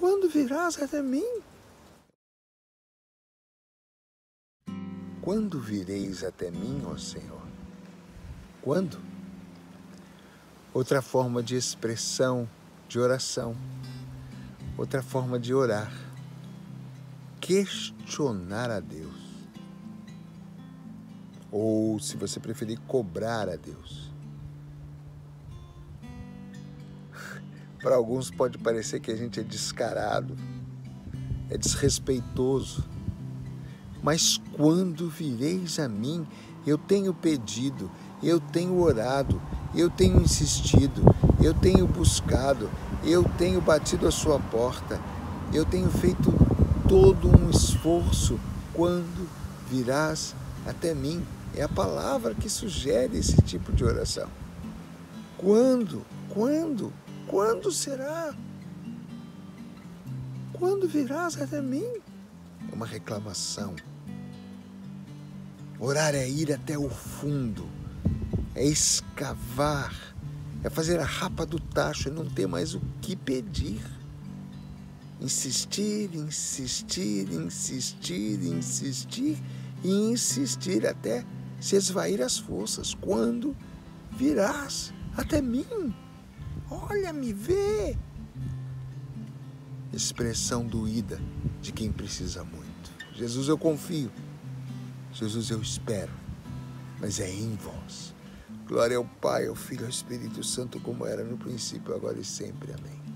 Quando virás até mim? Quando vireis até mim, ó Senhor? Quando? Outra forma de expressão, de oração, outra forma de orar. Questionar a Deus. Ou, se você preferir, cobrar a Deus. Para alguns pode parecer que a gente é descarado, é desrespeitoso. Mas quando vireis a mim, eu tenho pedido, eu tenho orado, eu tenho insistido, eu tenho buscado, eu tenho batido a sua porta, eu tenho feito todo um esforço quando virás até mim. É a palavra que sugere esse tipo de oração. Quando? Quando? Quando será? Quando virás até mim? É uma reclamação. Orar é ir até o fundo, é escavar, é fazer a rapa do tacho e não ter mais o que pedir. Insistir, insistir, insistir, insistir e insistir até se esvair as forças. Quando virás até mim? Olha, me vê. Expressão doída de quem precisa muito. Jesus, eu confio. Jesus, eu espero. Mas é em vós. Glória ao Pai, ao Filho e ao Espírito Santo, como era no princípio, agora e sempre. Amém.